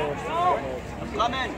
come Coming.